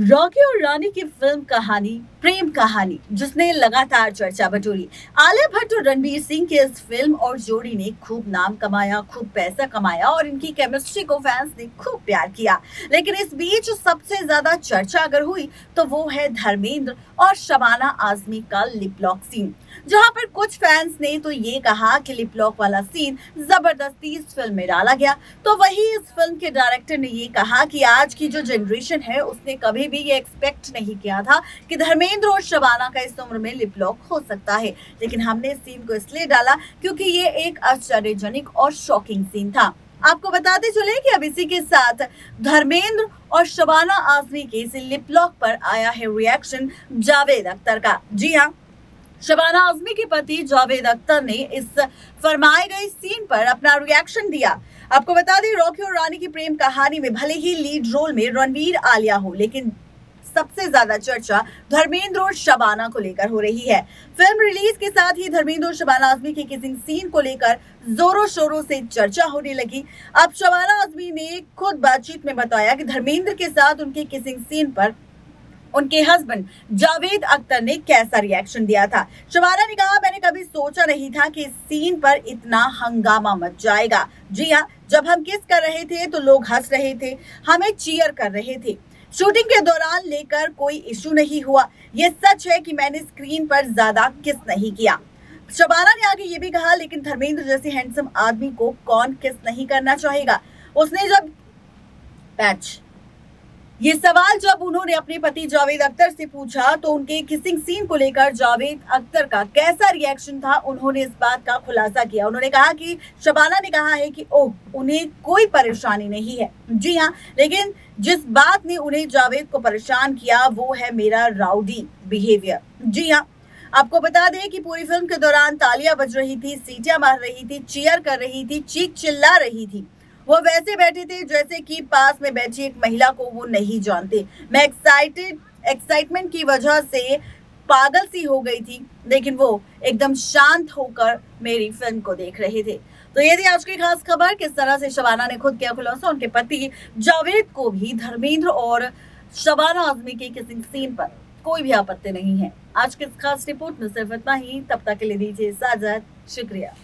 Rocky और रानी की film कहानी, प्रेम कहानी, जिसने लगातार चर्चा बटोरी। आलिया भट्ट और रणबीर सिंह की इस फ़िल्म और जोड़ी ने खूब नाम कमाया, खूब पैसा कमाया और इनकी केमिस्ट्री को फैंस ने खूब प्यार किया। लेकिन इस बीच सबसे ज़्यादा चर्चा अगर हुई तो वो है धर्मेंद्र और शबाना आजमी का लिपलॉक सीन जहाँ पर कुछ फैंस ने तो ये कहा कि लिप लॉक वाला सीन ज़बरदस्ती इस फ़िल्म में डाला गया। तो वही इस फ़िल्म के डायरेक्टर ने ये कहा कि आज की जो जनरेशन है, उसने कभी भी ये एक्सपेक्ट नहीं किया था कि धर्मेंद्र और शबाना का इस उम्र में लिप लॉक हो सकता है। लेकिन हमने इस सीन को इसलिए डाला क्योंकि ये एक आश्चर्यजनक और शॉकिंग सीन था। आपको बताते चले कि अब इसी के साथ धर्मेंद्र और शबाना आजमी के इस लिप लॉक पर आया है रिएक्शन जावेद अख्तर का। जी हाँ। शबाना आजमी के पति जावेद अख्तर ने इस फरमाए गए सीन पर अपना रिएक्शन दिया। आपको बता दें, रॉकी और रानी की प्रेम कहानी में भले ही लीड रोल में रणवीर आलिया हो, लेकिन सबसे ज़्यादा चर्चा धर्मेंद्र और शबाना को लेकर हो रही है। फ़िल्म रिलीज़ के साथ ही धर्मेंद्र और शबाना आजमी के किसिंग सीन को लेकर जोरों शोरों से चर्चा होने लगी। अब शबाना आजमी ने खुद बातचीत में बताया कि धर्मेंद्र के साथ उनके किसिंग सीन पर उनके हस्बैंड जावेद अख्तर ने कैसा रिएक्शन दिया था? शबाना ने कहा, मैंने कभी सोचा नहीं था कि इस सीन पर इतना हंगामा मच जाएगा। जी हाँ जब हम किस कर रहे थे तो लोग हंस रहे थे, हमें चीयर कर रहे थे। शूटिंग के दौरान लेकर कोई इशू नहीं हुआ। ये सच है कि मैंने स्क्रीन पर ज़्यादा किस नहीं किया। शबाना ने आगे ये भी कहा, लेकिन धर्मेंद्र जैसे हैंडसम आदमी को कौन किस नहीं करना चाहेगा? उसने जब पैच ये सवाल जब उन्होंने अपने पति जावेद अख्तर से पूछा तो उनके किसिंग सीन को लेकर जावेद अख्तर का कैसा रिएक्शन था, उन्होंने इस बात का खुलासा किया। उन्होंने कहा कि शबाना ने कहा है कि, ओह, उन्हें कोई परेशानी नहीं है। जी हाँ लेकिन जिस बात ने उन्हें जावेद को परेशान किया, वो है मेरा राउडी बिहेवियर जी हाँ आपको बता दें कि पूरी फ़िल्म के दौरान तालियाँ बज रही थी, सीटियाँ मार रही थी चीयर कर रही थी, चीख चिल्ला रही थी। वो वैसे बैठे थे जैसे कि पास में बैठी एक महिला को वो नहीं जानते। मैं एक्साइटेड एक्साइटमेंट की वजह से पागल सी हो गई थी, लेकिन वो एकदम शांत होकर मेरी फ़िल्म को देख रहे थे। तो ये थी आज की खास खबर, किस तरह से शबाना ने खुद किया खुलासा, उनके पति जावेद को भी धर्मेंद्र और शबाना आजमी के किसी सीन पर कोई भी आपत्ति नहीं है। आज के खास रिपोर्ट में सिर्फ़ इतना ही, तब तक के लिए दीजिए इजाज़त, शुक्रिया।